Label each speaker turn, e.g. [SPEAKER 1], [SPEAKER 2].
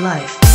[SPEAKER 1] life.